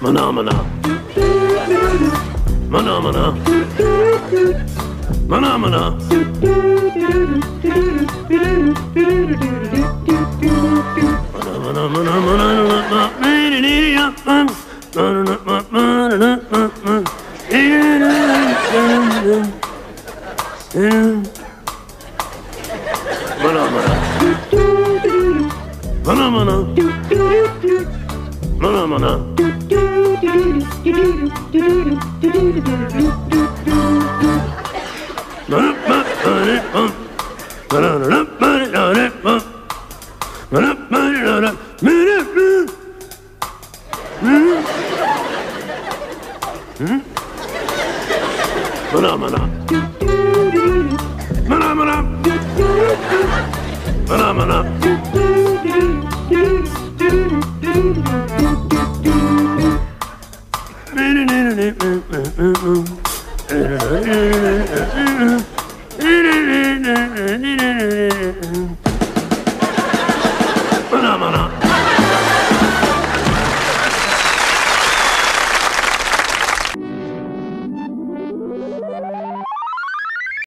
Phenomena. Phenomena. Phenomena. Yeah. Bana bana. Bana bana. Bana bana. Bana bana. Phenomenon.